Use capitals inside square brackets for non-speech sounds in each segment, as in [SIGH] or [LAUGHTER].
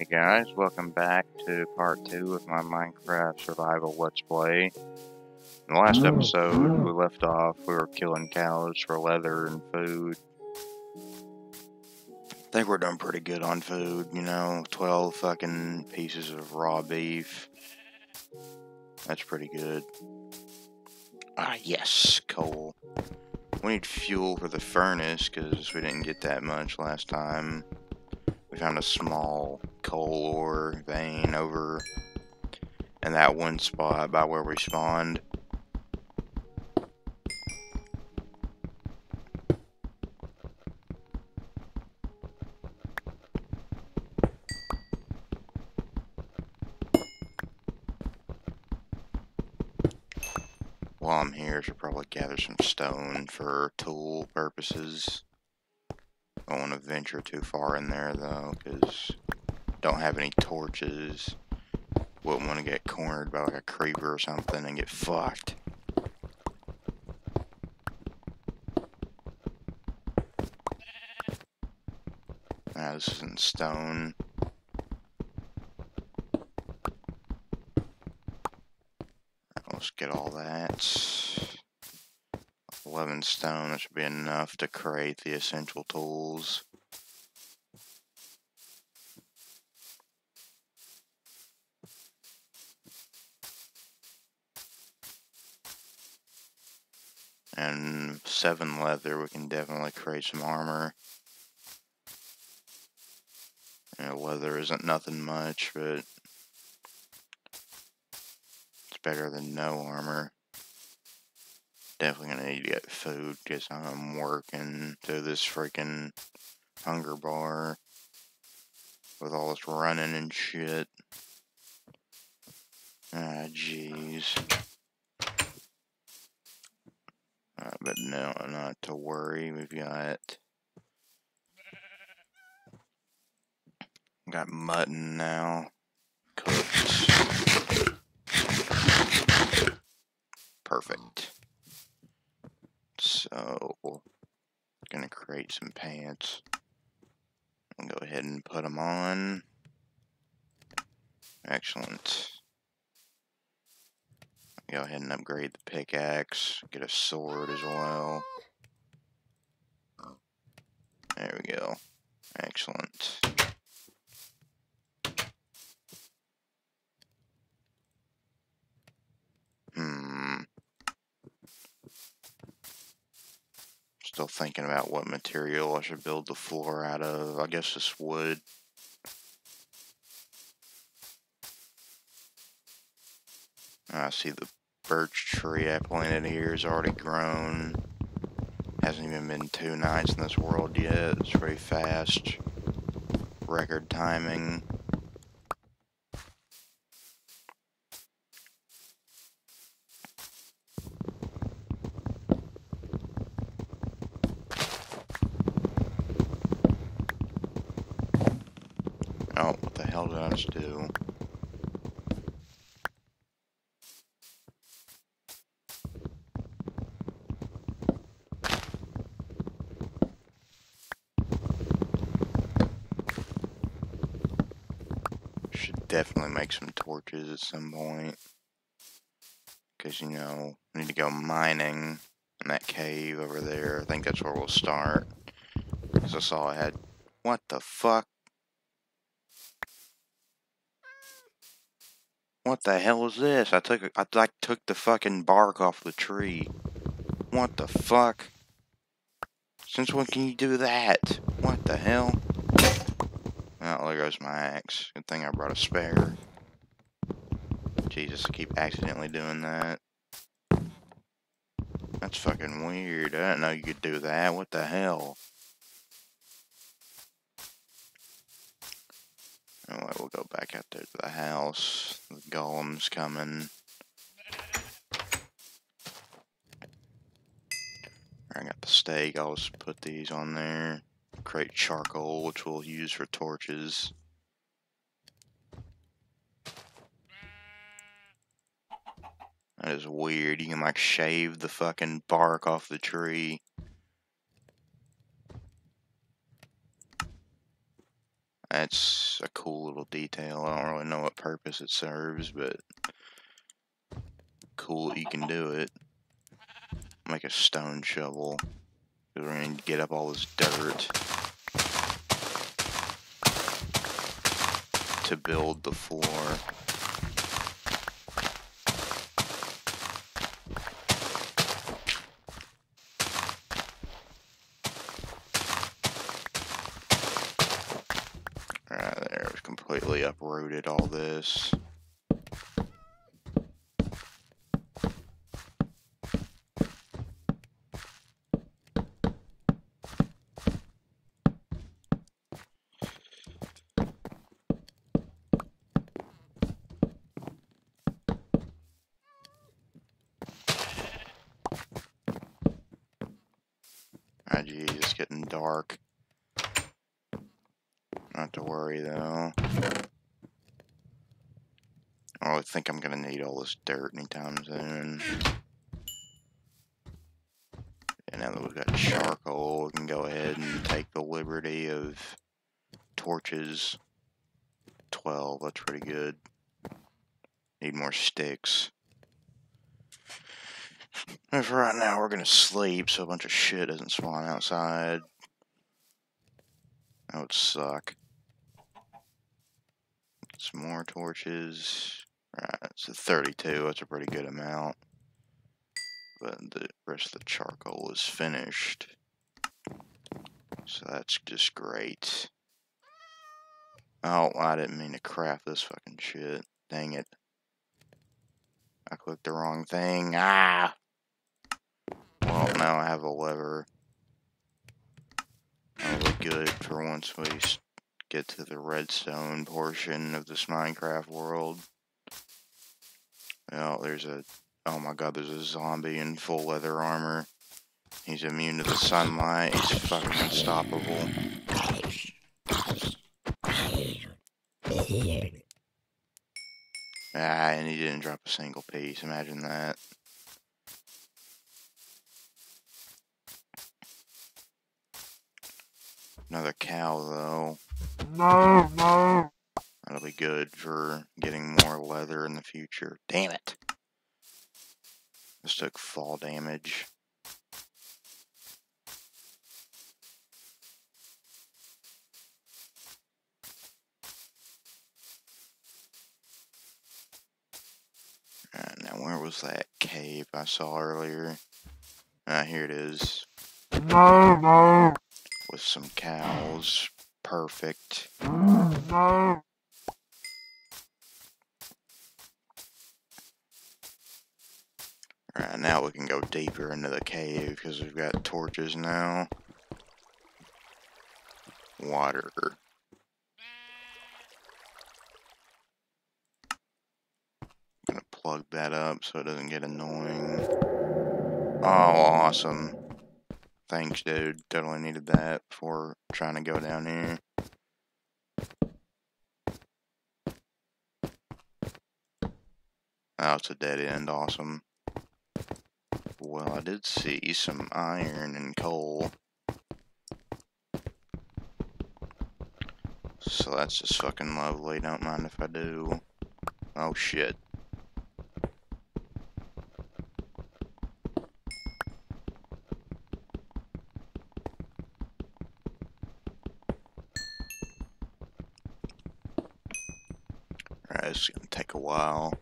Hey guys, welcome back to part two of my Minecraft survival let's play. In the last episode, we left off, we were killing cows for leather and food. I think we're doing pretty good on food, you know, 12 fucking pieces of raw beef. That's pretty good. Ah, yes, coal. We need fuel for the furnace, because we didn't get that much last time. We found a small coal ore vein over in that one spot by where we spawned. While I'm here, I should probably gather some stone for tool purposes. I don't want to venture too far in there though, because don't have any torches. Wouldn't want to get cornered by like a creeper or something and get fucked. Now this isn't stone. Let's get all that. 11 stone, that should be enough to create the essential tools. And 7 leather, we can definitely create some armor. You know, leather isn't nothing much, but it's better than no armor definitely gonna need to get food because I'm working through this freaking hunger bar with all this running and shit. Ah, jeez. Uh, but no, not to worry. We've got got mutton now. Perfect. So, gonna create some pants. I'll go ahead and put them on. Excellent. Go ahead and upgrade the pickaxe. Get a sword as well. There we go. Excellent. Hmm. Still thinking about what material I should build the floor out of. I guess this wood. I see the birch tree I planted here is already grown. Hasn't even been two nights in this world yet. It's very fast. Record timing. Oh, what Should definitely make some torches at some point. Because, you know, we need to go mining in that cave over there. I think that's where we'll start. Because I saw I had... What the fuck? What the hell is this? I took I like took the fucking bark off the tree. What the fuck? Since when can you do that? What the hell? Oh, there goes my axe. Good thing I brought a spare. Jesus, I keep accidentally doing that. That's fucking weird. I didn't know you could do that. What the hell? Anyway, we'll go back out there to the house. The golem's coming. I got the steak. I'll just put these on there. Create charcoal, which we'll use for torches. That is weird. You can like shave the fucking bark off the tree. That's a cool little detail. I don't really know what purpose it serves, but cool you can do it. Make a stone shovel. We're going to get up all this dirt to build the floor. Right there, we've completely uprooted all this. Ah, geez, it's getting dark. Not to worry, though. Oh, I think I'm gonna need all this dirt anytime soon. And now that we've got charcoal, we can go ahead and take the liberty of torches. 12, that's pretty good. Need more sticks. And for right now, we're gonna sleep so a bunch of shit doesn't spawn outside. That would suck. Some more torches. Right, so 32, that's a pretty good amount. But the rest of the charcoal is finished. So that's just great. Oh, I didn't mean to craft this fucking shit. Dang it. I clicked the wrong thing. Ah! Well, now I have a lever. That'll be good for once we get to the redstone portion of this Minecraft world. Oh, there's a... Oh my god, there's a zombie in full leather armor. He's immune to the sunlight. He's fucking unstoppable. Ah, and he didn't drop a single piece. Imagine that. Another cow, though. No, no. That'll be good for getting more leather in the future. Damn it! This took fall damage. Alright, now where was that cave I saw earlier? Ah, here it is. No, no. With some cows. Perfect. Alright, now we can go deeper into the cave because we've got torches now. Water. Gonna plug that up so it doesn't get annoying. Oh, awesome. Thanks, dude. Totally needed that before trying to go down here. Oh, it's a dead end. Awesome. Well, I did see some iron and coal. So that's just fucking lovely. Don't mind if I do. Oh, shit. Alright, it's gonna take a while.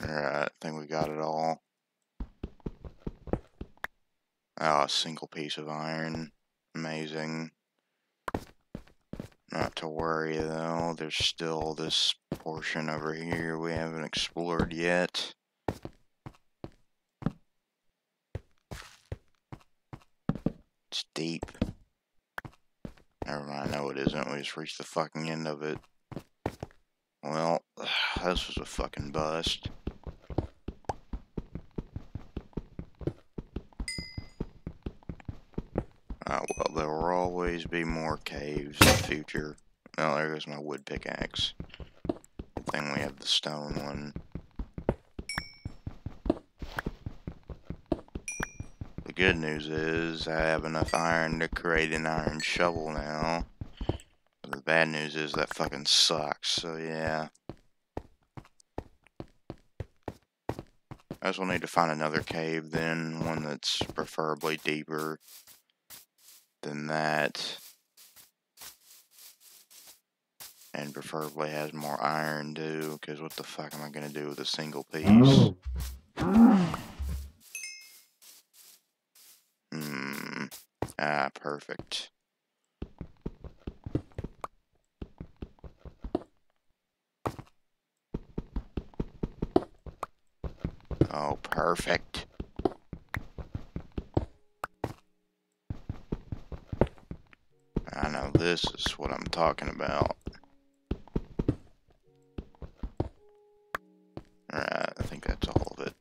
Alright, I think we got it all. Oh, a single piece of iron. amazing. Not to worry though, there's still this portion over here we haven't explored yet. It's deep. Never mind, no it isn't, we just reached the fucking end of it. Well, [SIGHS] this was a fucking bust. Uh, well, there will always be more caves in the future. Oh, there goes my wood pickaxe. Thing we have the stone one. The good news is I have enough iron to create an iron shovel now. The bad news is that fucking sucks, so yeah. I just will need to find another cave then, one that's preferably deeper than that. And preferably has more iron too, because what the fuck am I gonna do with a single piece? Hmm. Ah, perfect. Oh, perfect. I know this is what I'm talking about. Alright, I think that's all of it.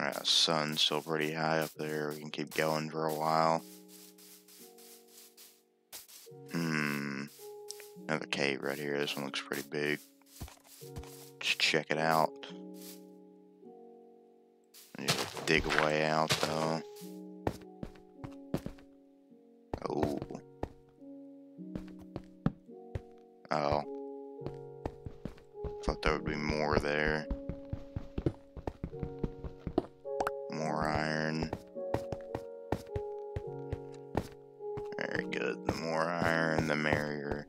Alright, sun's still pretty high up there. We can keep going for a while. Hmm. Another cave right here. This one looks pretty big. Just check it out. Dig a way out though. Oh. Thought there would be more there. More iron. Very good. The more iron, the merrier.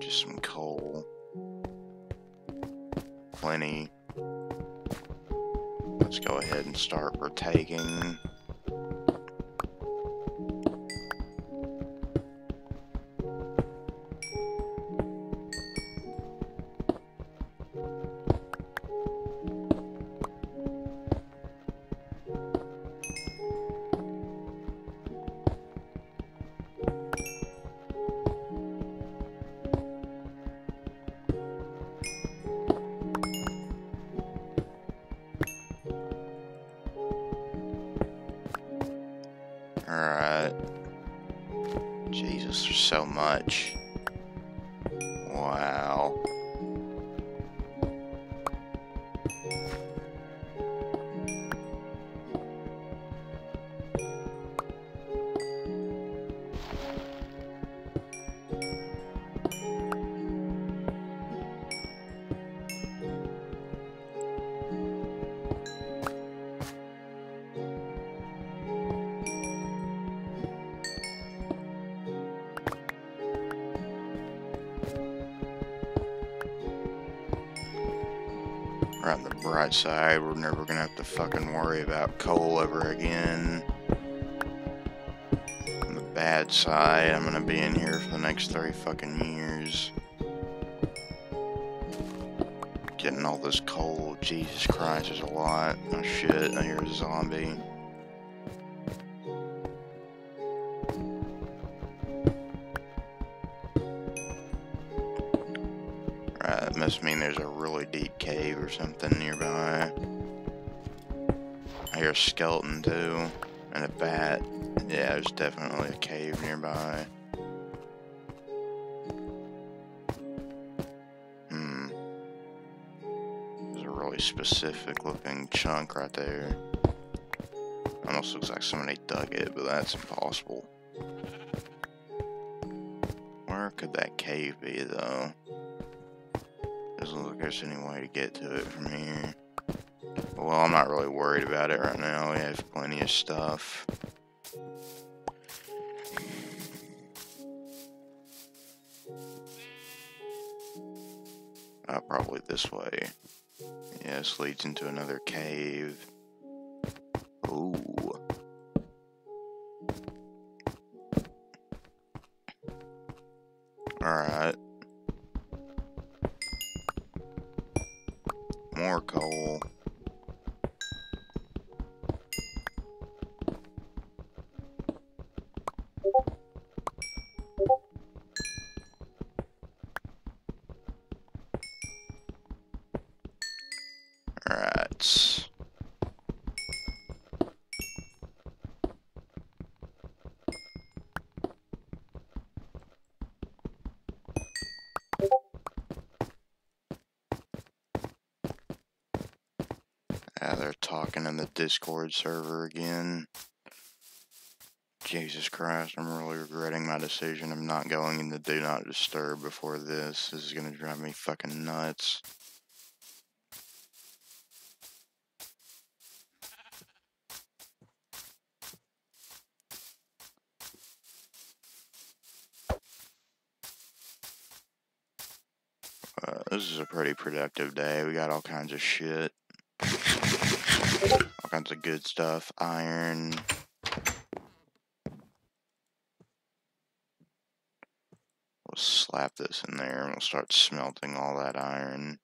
Just some coal. Plenty. Let's go ahead and start partaking. Alright. Jesus, there's so much. Wow. We're on the bright side, we're never gonna have to fucking worry about coal ever again. On the bad side, I'm gonna be in here for the next 30 fucking years. Getting all this coal, Jesus Christ, there's a lot. Oh shit, I hear a zombie. Must mean there's a really deep cave or something nearby. I hear a skeleton too, and a bat. Yeah, there's definitely a cave nearby. Hmm. There's a really specific looking chunk right there. Almost looks like somebody dug it, but that's impossible. Where could that cave be though? Doesn't look there's any way to get to it from here. Well, I'm not really worried about it right now. We have plenty of stuff. Uh, probably this way. This leads into another cave. Ooh. Alright. More coal. They're talking in the Discord server again. Jesus Christ, I'm really regretting my decision of not going in the Do Not Disturb before this. This is gonna drive me fucking nuts. Uh, this is a pretty productive day. We got all kinds of shit. All kinds of good stuff. Iron. We'll slap this in there and we'll start smelting all that iron.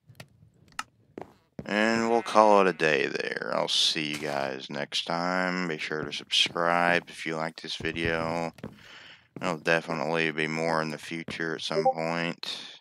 And we'll call it a day there. I'll see you guys next time. Be sure to subscribe if you like this video. There'll definitely be more in the future at some point.